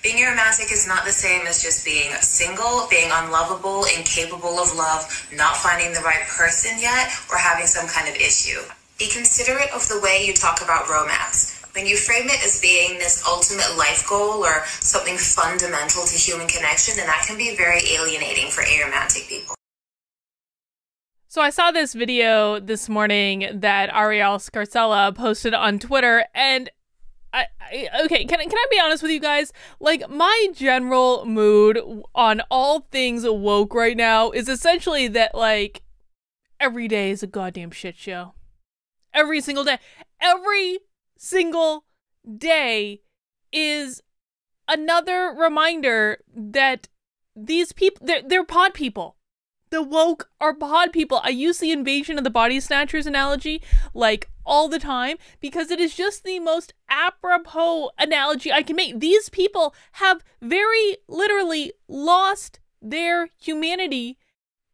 Being aromantic is not the same as just being single, being unlovable, incapable of love, not finding the right person yet, or having some kind of issue. Be considerate of the way you talk about romance. When you frame it as being this ultimate life goal or something fundamental to human connection, then that can be very alienating for aromantic people. So I saw this video this morning that Ariel Scarcella posted on Twitter, and I, I, okay, can can I be honest with you guys? Like my general mood on all things woke right now is essentially that like every day is a goddamn shit show. Every single day. Every single day is another reminder that these people they're, they're pod people the woke are pod people. I use the invasion of the body snatchers analogy like all the time because it is just the most apropos analogy I can make. These people have very literally lost their humanity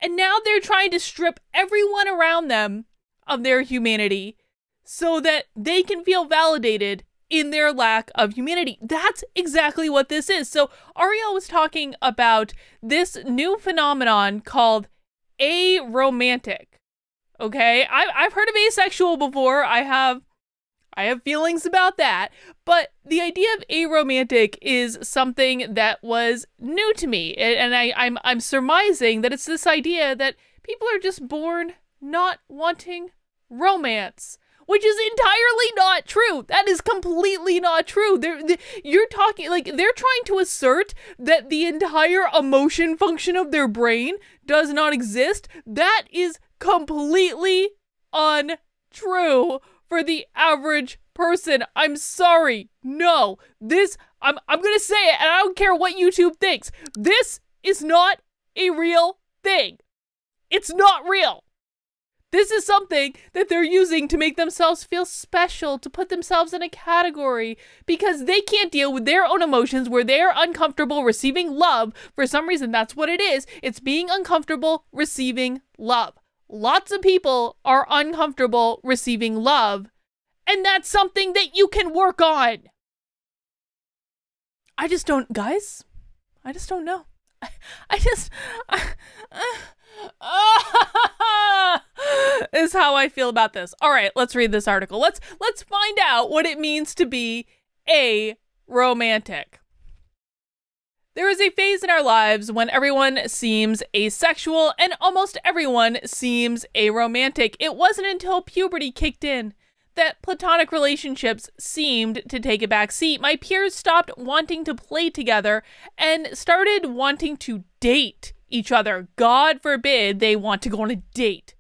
and now they're trying to strip everyone around them of their humanity so that they can feel validated in their lack of humanity. That's exactly what this is. So Ariel was talking about this new phenomenon called aromantic. Okay, I, I've heard of asexual before. I have, I have feelings about that. But the idea of aromantic is something that was new to me, and I, I'm I'm surmising that it's this idea that people are just born not wanting romance which is entirely not true. That is completely not true. They're, they, you're talking like they're trying to assert that the entire emotion function of their brain does not exist. That is completely untrue for the average person. I'm sorry. No. This I'm I'm going to say it and I don't care what YouTube thinks. This is not a real thing. It's not real. This is something that they're using to make themselves feel special, to put themselves in a category, because they can't deal with their own emotions where they're uncomfortable receiving love. For some reason, that's what it is. It's being uncomfortable receiving love. Lots of people are uncomfortable receiving love, and that's something that you can work on. I just don't, guys, I just don't know. I, I just. I, uh, is how I feel about this. All right, let's read this article. Let's let's find out what it means to be a romantic. There is a phase in our lives when everyone seems asexual and almost everyone seems aromantic. It wasn't until puberty kicked in that platonic relationships seemed to take a back seat. My peers stopped wanting to play together and started wanting to date each other. God forbid they want to go on a date.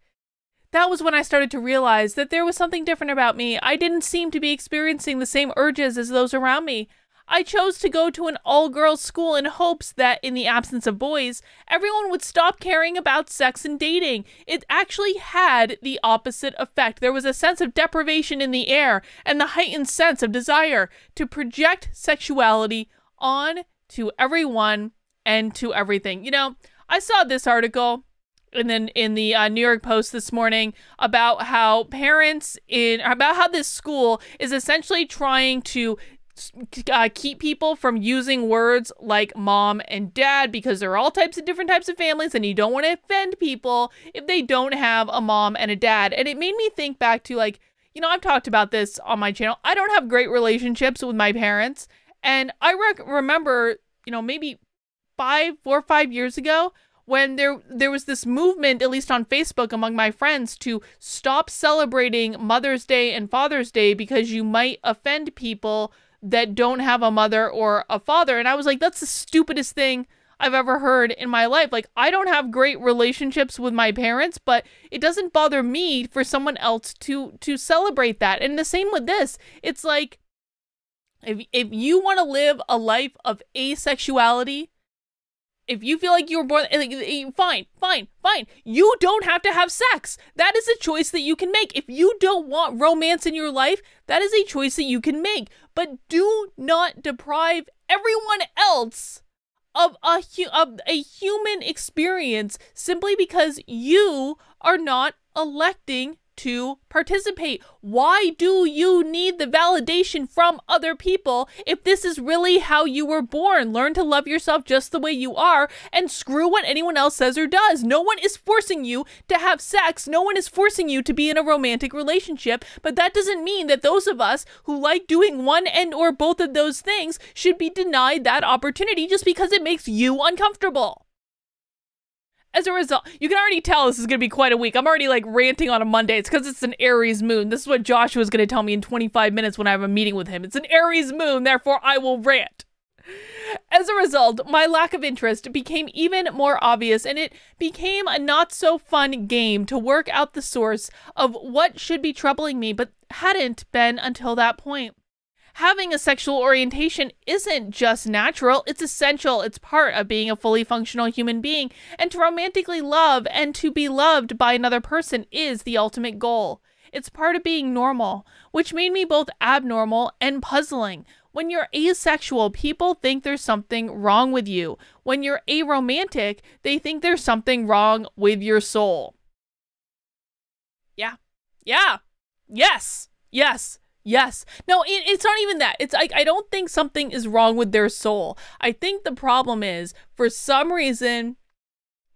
That was when I started to realize that there was something different about me. I didn't seem to be experiencing the same urges as those around me. I chose to go to an all girls school in hopes that, in the absence of boys, everyone would stop caring about sex and dating. It actually had the opposite effect. There was a sense of deprivation in the air and the heightened sense of desire to project sexuality on to everyone and to everything. You know, I saw this article and then in the uh, New York Post this morning about how parents in about how this school is essentially trying to uh, keep people from using words like mom and dad because there are all types of different types of families and you don't want to offend people if they don't have a mom and a dad. And it made me think back to like you know i've talked about this on my channel. I don't have great relationships with my parents and i remember you know maybe five, four or five years ago when there there was this movement, at least on Facebook among my friends, to stop celebrating Mother's Day and Father's Day because you might offend people that don't have a mother or a father. And I was like, that's the stupidest thing I've ever heard in my life. Like, I don't have great relationships with my parents, but it doesn't bother me for someone else to to celebrate that. And the same with this. It's like if if you want to live a life of asexuality, if you feel like you were born, eh, like, eh, fine, fine, fine. You don't have to have sex. That is a choice that you can make. If you don't want romance in your life, that is a choice that you can make. But do not deprive everyone else of a of a human experience simply because you are not electing to participate. Why do you need the validation from other people if this is really how you were born? Learn to love yourself just the way you are and screw what anyone else says or does. No one is forcing you to have sex. No one is forcing you to be in a romantic relationship, but that doesn't mean that those of us who like doing one and or both of those things should be denied that opportunity just because it makes you uncomfortable as a result, you can already tell this is going to be quite a week. I'm already like ranting on a Monday. It's because it's an Aries moon. This is what Joshua is going to tell me in 25 minutes when I have a meeting with him. It's an Aries moon, therefore I will rant. As a result, my lack of interest became even more obvious, and it became a not so fun game to work out the source of what should be troubling me, but hadn't been until that point having a sexual orientation isn't just natural, it's essential. It's part of being a fully functional human being. And to romantically love and to be loved by another person is the ultimate goal. It's part of being normal, which made me both abnormal and puzzling. When you're asexual, people think there's something wrong with you. When you're aromantic, they think there's something wrong with your soul. Yeah. Yeah. Yes. Yes. Yes. No, it, it's not even that. It's like I don't think something is wrong with their soul. I think the problem is for some reason,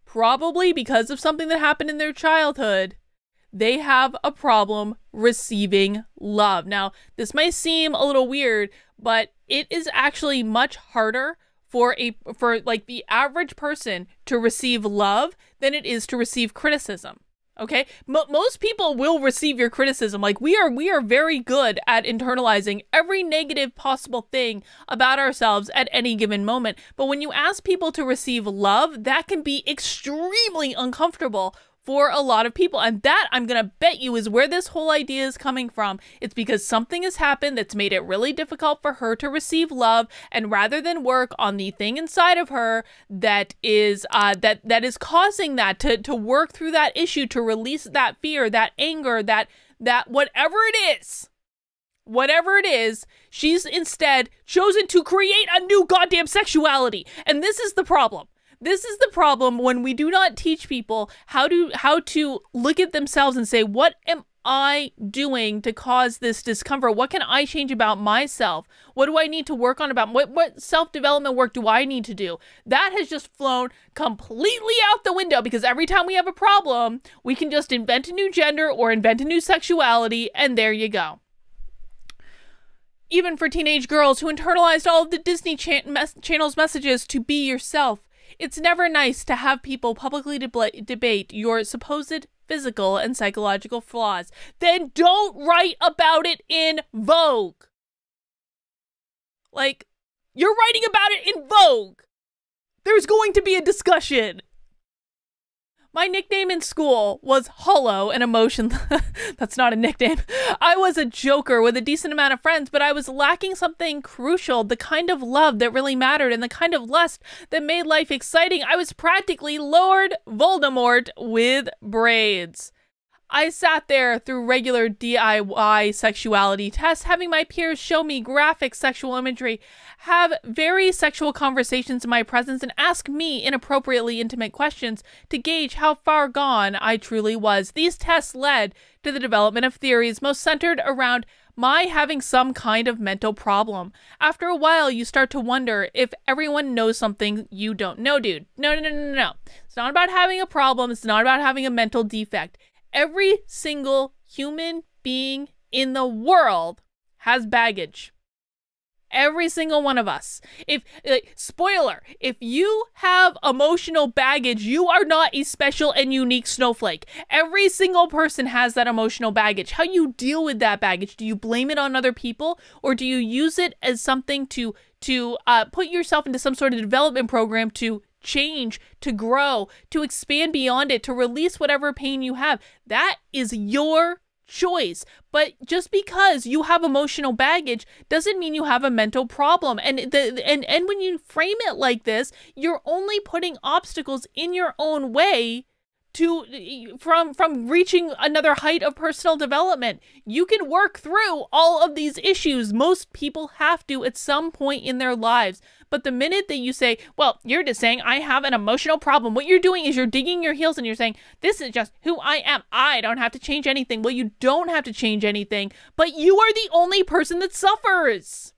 probably because of something that happened in their childhood, they have a problem receiving love. Now, this might seem a little weird, but it is actually much harder for a for like the average person to receive love than it is to receive criticism. Okay, most people will receive your criticism. Like we are, we are very good at internalizing every negative possible thing about ourselves at any given moment. But when you ask people to receive love, that can be extremely uncomfortable for a lot of people. And that I'm going to bet you is where this whole idea is coming from. It's because something has happened that's made it really difficult for her to receive love. And rather than work on the thing inside of her that is, uh, that, that is causing that to, to work through that issue, to release that fear, that anger, that, that whatever it is, whatever it is, she's instead chosen to create a new goddamn sexuality. And this is the problem. This is the problem when we do not teach people how to how to look at themselves and say, "What am I doing to cause this discomfort? What can I change about myself? What do I need to work on about what what self-development work do I need to do? That has just flown completely out the window because every time we have a problem, we can just invent a new gender or invent a new sexuality and there you go. Even for teenage girls who internalized all of the Disney mes- Channel's messages to be yourself, it's never nice to have people publicly deb- debate your supposed physical and psychological flaws. Then don't write about it in Vogue. Like, you're writing about it in Vogue. There's going to be a discussion. My nickname in school was Hollow and Emotion. That's not a nickname. I was a joker with a decent amount of friends, but I was lacking something crucial the kind of love that really mattered and the kind of lust that made life exciting. I was practically Lord Voldemort with braids. I sat there through regular DIY sexuality tests, having my peers show me graphic sexual imagery, have very sexual conversations in my presence, and ask me inappropriately intimate questions to gauge how far gone I truly was. These tests led to the development of theories most centered around my having some kind of mental problem. After a while, you start to wonder if everyone knows something you don't know, dude. No, no, no, no, no. It's not about having a problem. It's not about having a mental defect every single human being in the world has baggage. Every single one of us. If like, spoiler, if you have emotional baggage, you are not a special and unique snowflake. Every single person has that emotional baggage. How you deal with that baggage? Do you blame it on other people or do you use it as something to to uh, put yourself into some sort of development program to change, to grow, to expand beyond it, to release whatever pain you have. That is your choice. But just because you have emotional baggage doesn't mean you have a mental problem. And the and and when you frame it like this, you're only putting obstacles in your own way to from from reaching another height of personal development. You can work through all of these issues. Most people have to at some point in their lives. But the minute that you say, well, you're just saying I have an emotional problem, what you're doing is you're digging your heels and you're saying, this is just who I am. I don't have to change anything. Well, you don't have to change anything, but you are the only person that suffers.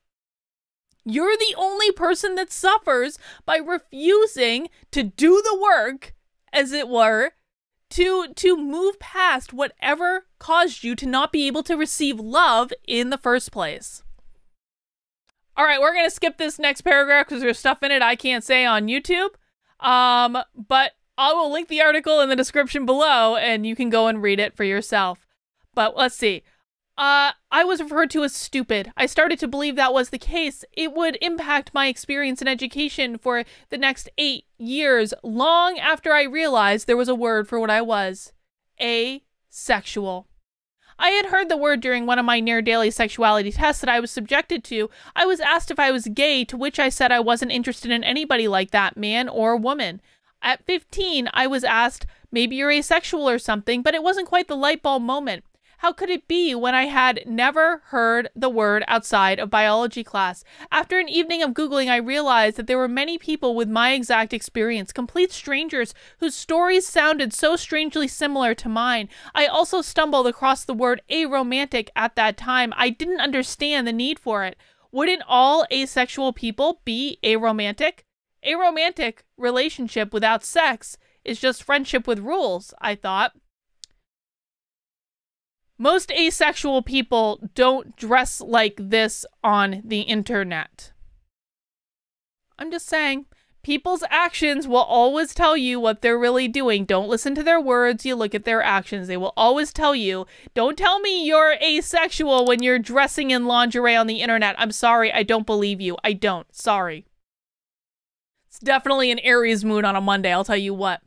You're the only person that suffers by refusing to do the work, as it were, to to move past whatever caused you to not be able to receive love in the first place. All right, we're going to skip this next paragraph because there's stuff in it I can't say on YouTube. Um, but I will link the article in the description below and you can go and read it for yourself. But let's see. Uh, I was referred to as stupid. I started to believe that was the case. It would impact my experience in education for the next eight years, long after I realized there was a word for what I was asexual. I had heard the word during one of my near daily sexuality tests that I was subjected to. I was asked if I was gay, to which I said I wasn't interested in anybody like that, man or woman. At 15, I was asked, maybe you're asexual or something, but it wasn't quite the light bulb moment. How could it be when I had never heard the word outside of biology class? After an evening of Googling, I realized that there were many people with my exact experience, complete strangers whose stories sounded so strangely similar to mine. I also stumbled across the word aromantic at that time. I didn't understand the need for it. Wouldn't all asexual people be aromantic? A romantic relationship without sex is just friendship with rules, I thought. Most asexual people don't dress like this on the internet. I'm just saying, people's actions will always tell you what they're really doing. Don't listen to their words, you look at their actions. They will always tell you. Don't tell me you're asexual when you're dressing in lingerie on the internet. I'm sorry, I don't believe you. I don't. Sorry. It's definitely an Aries moon on a Monday, I'll tell you what.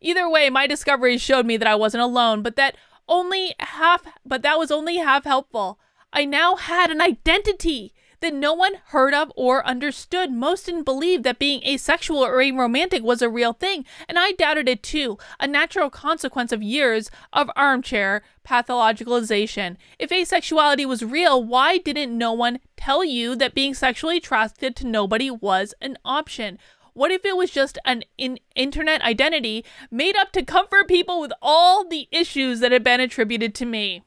Either way, my discoveries showed me that I wasn't alone, but that only half, but that was only half helpful. I now had an identity that no one heard of or understood. Most didn't believe that being asexual or aromantic was a real thing, and I doubted it too, a natural consequence of years of armchair pathologicalization. If asexuality was real, why didn't no one tell you that being sexually attracted to nobody was an option? What if it was just an in- internet identity made up to comfort people with all the issues that had been attributed to me?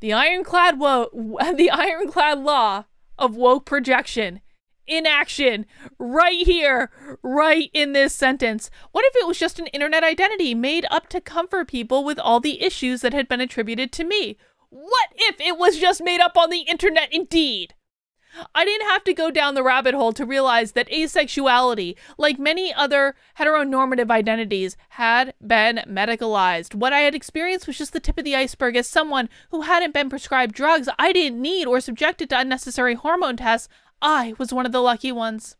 The ironclad wo- the ironclad law of woke projection in action right here, right in this sentence. What if it was just an internet identity made up to comfort people with all the issues that had been attributed to me? What if it was just made up on the internet indeed? I didn't have to go down the rabbit hole to realize that asexuality, like many other heteronormative identities, had been medicalized. What I had experienced was just the tip of the iceberg as someone who hadn't been prescribed drugs I didn't need or subjected to unnecessary hormone tests. I was one of the lucky ones.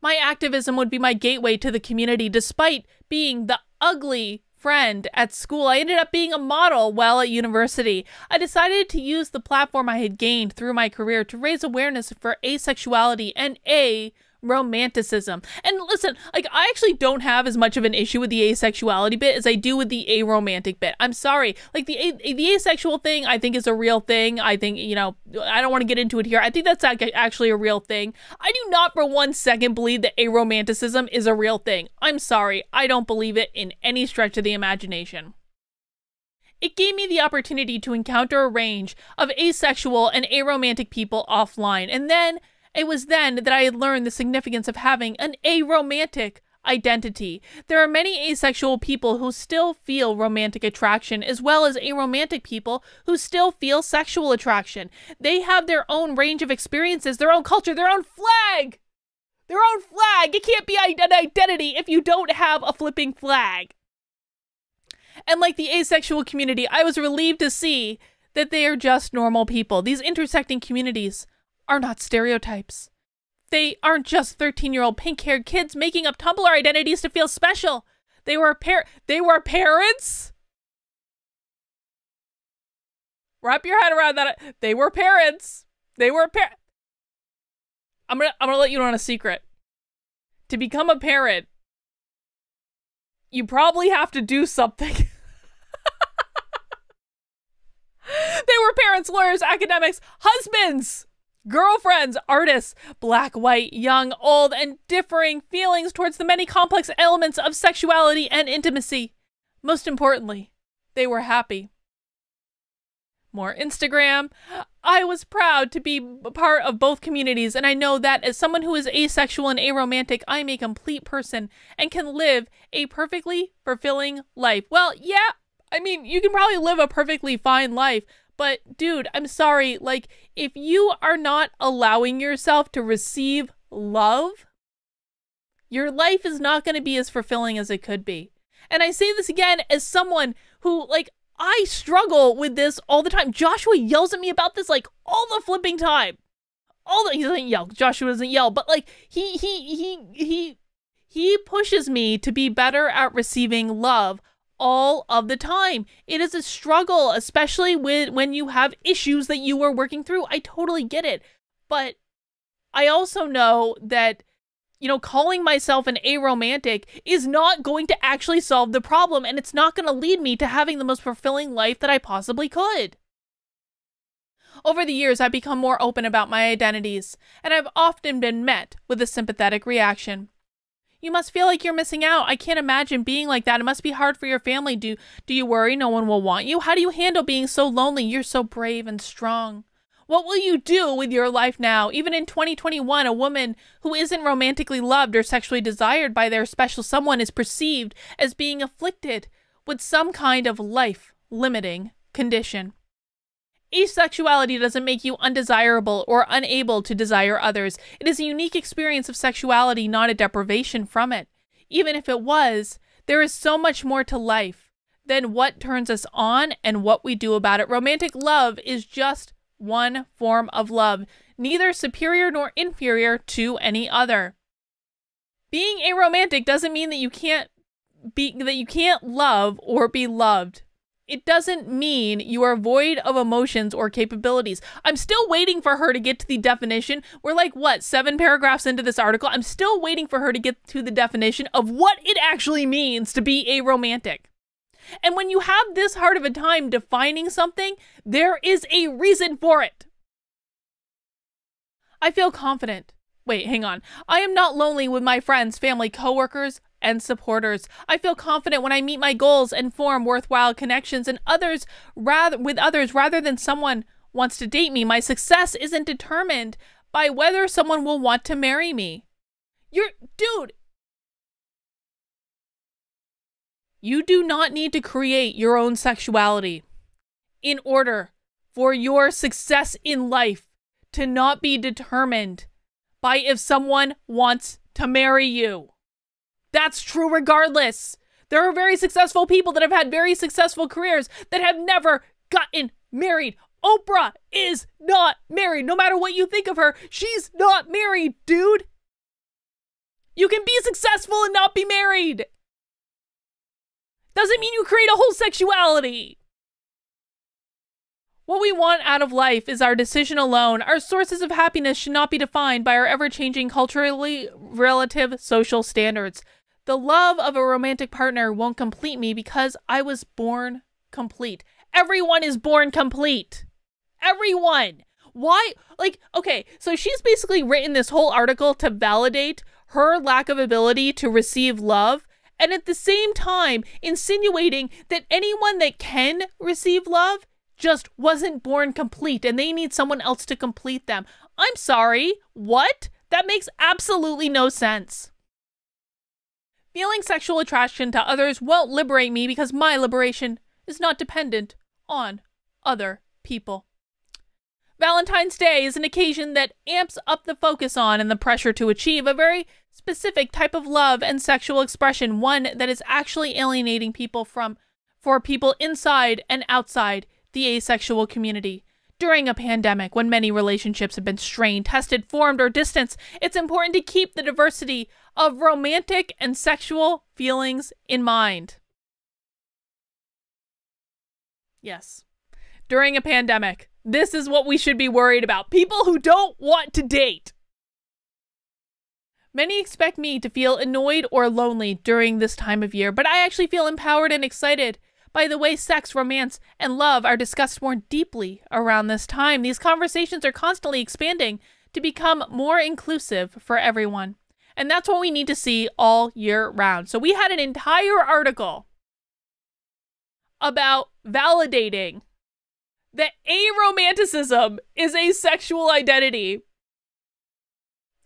My activism would be my gateway to the community, despite being the ugly friend at school. I ended up being a model while at university. I decided to use the platform I had gained through my career to raise awareness for asexuality and a romanticism. And listen, like I actually don't have as much of an issue with the asexuality bit as I do with the aromantic bit. I'm sorry. Like the a- the asexual thing I think is a real thing. I think, you know, I don't want to get into it here. I think that's actually a real thing. I do not for one second believe that aromanticism is a real thing. I'm sorry. I don't believe it in any stretch of the imagination. It gave me the opportunity to encounter a range of asexual and aromantic people offline, and then it was then that I had learned the significance of having an aromantic identity. There are many asexual people who still feel romantic attraction, as well as aromantic people who still feel sexual attraction. They have their own range of experiences, their own culture, their own flag! Their own flag! It can't be an identity if you don't have a flipping flag. And like the asexual community, I was relieved to see that they are just normal people. These intersecting communities are not stereotypes. They aren't just 13 year old pink haired kids making up Tumblr identities to feel special. They were par- they were parents. Wrap your head around that. They were parents. They were par- I'm gonna I'm gonna let you know on a secret. To become a parent you probably have to do something. they were parents, lawyers, academics, husbands, girlfriends, artists, black, white, young, old, and differing feelings towards the many complex elements of sexuality and intimacy. Most importantly, they were happy. More Instagram. I was proud to be part of both communities, and I know that as someone who is asexual and aromantic, I'm a complete person and can live a perfectly fulfilling life. Well, yeah, I mean, you can probably live a perfectly fine life, but dude, I'm sorry. Like, if you are not allowing yourself to receive love, your life is not going to be as fulfilling as it could be. And I say this again as someone who, like, I struggle with this all the time. Joshua yells at me about this like all the flipping time. All the he doesn't yell. Joshua doesn't yell, but like he he he he he pushes me to be better at receiving love all of the time. It is a struggle, especially with when you have issues that you are working through. I totally get it. But I also know that you know, calling myself an aromantic is not going to actually solve the problem, and it's not going to lead me to having the most fulfilling life that I possibly could. Over the years, I've become more open about my identities, and I've often been met with a sympathetic reaction. You must feel like you're missing out. I can't imagine being like that. It must be hard for your family. Do do you worry no one will want you? How do you handle being so lonely? You're so brave and strong. What will you do with your life now? Even in 2021, a woman who isn't romantically loved or sexually desired by their special someone is perceived as being afflicted with some kind of life limiting condition. Asexuality doesn't make you undesirable or unable to desire others. It is a unique experience of sexuality, not a deprivation from it. Even if it was, there is so much more to life than what turns us on and what we do about it. Romantic love is just one form of love, neither superior nor inferior to any other. Being aromantic doesn't mean that you can't be that you can't love or be loved. It doesn't mean you are void of emotions or capabilities. I'm still waiting for her to get to the definition. We're like, what, seven paragraphs into this article? I'm still waiting for her to get to the definition of what it actually means to be a romantic. And when you have this hard of a time defining something, there is a reason for it. I feel confident. Wait, hang on. I am not lonely with my friends, family, coworkers, and supporters. I feel confident when I meet my goals and form worthwhile connections and others rather with others rather than someone wants to date me. My success isn't determined by whether someone will want to marry me. You're dude, You do not need to create your own sexuality in order for your success in life to not be determined by if someone wants to marry you. That's true regardless. There are very successful people that have had very successful careers that have never gotten married. Oprah is not married. No matter what you think of her, she's not married, dude. You can be successful and not be married. Doesn't mean you create a whole sexuality. What we want out of life is our decision alone. Our sources of happiness should not be defined by our ever changing culturally relative social standards. The love of a romantic partner won't complete me because I was born complete. Everyone is born complete. Everyone. Why? Like, okay, so she's basically written this whole article to validate her lack of ability to receive love and at the same time insinuating that anyone that can receive love just wasn't born complete and they need someone else to complete them. I'm sorry, what? That makes absolutely no sense. Feeling sexual attraction to others won't liberate me because my liberation is not dependent on other people. Valentine's Day is an occasion that amps up the focus on and the pressure to achieve a very specific type of love and sexual expression, one that is actually alienating people from for people inside and outside the asexual community. During a pandemic, when many relationships have been strained, tested, formed, or distanced, it's important to keep the diversity of romantic and sexual feelings in mind. Yes. During a pandemic, this is what we should be worried about. People who don't want to date Many expect me to feel annoyed or lonely during this time of year, but I actually feel empowered and excited by the way sex, romance, and love are discussed more deeply around this time. These conversations are constantly expanding to become more inclusive for everyone. And that's what we need to see all year round. So we had an entire article about validating that aromanticism is a sexual identity.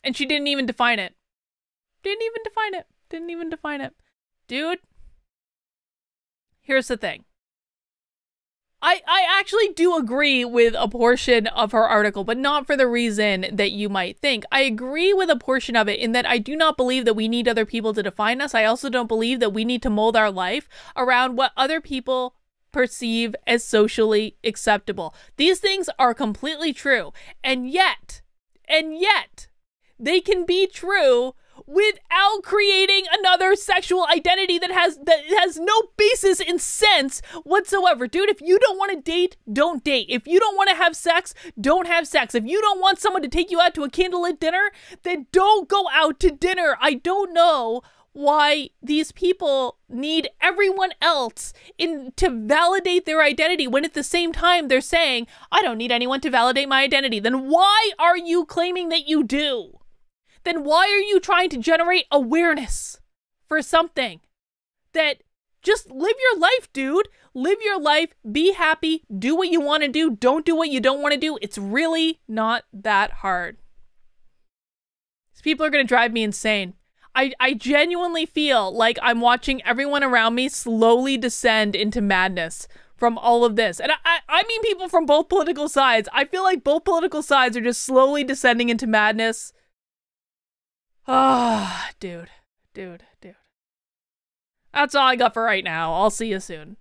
And she didn't even define it. Didn't even define it. Didn't even define it. Dude, here's the thing. I, I actually do agree with a portion of her article, but not for the reason that you might think. I agree with a portion of it in that I do not believe that we need other people to define us. I also don't believe that we need to mold our life around what other people perceive as socially acceptable. These things are completely true. And yet, and yet, they can be true without creating another sexual identity that has that has no basis in sense whatsoever. Dude, if you don't want to date, don't date. If you don't want to have sex, don't have sex. If you don't want someone to take you out to a candlelit dinner, then don't go out to dinner. I don't know why these people need everyone else in to validate their identity when at the same time they're saying I don't need anyone to validate my identity. Then why are you claiming that you do? Then why are you trying to generate awareness for something that just live your life, dude. Live your life, be happy, do what you want to do, don't do what you don't want to do. It's really not that hard. These people are going to drive me insane. I, I genuinely feel like I'm watching everyone around me slowly descend into madness from all of this. And I, I mean people from both political sides. I feel like both political sides are just slowly descending into madness. Ah, oh, dude, dude, dude. That's all I got for right now. I'll see you soon.